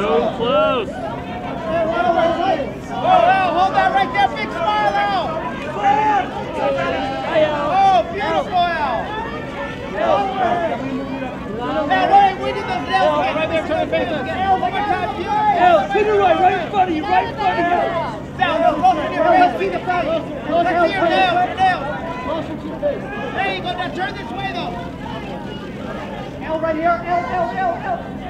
So close. Marlow, hold that right there. Fix Marlow. Oh, beautiful, Elle. Now, wait, we did the nail. Right there, turn the face. Elle. Elle, to the right, right in front of you, right in front of you. Now, closer to your nail. See the fight. Closer to your nail, your nail. Closer to your face. There you go. Now, turn this way, though. Elle. right here. Elle. Elle. Elle. Elle